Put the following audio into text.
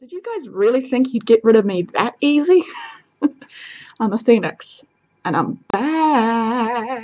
Did you guys really think you'd get rid of me that easy? I'm a phoenix, and I'm back.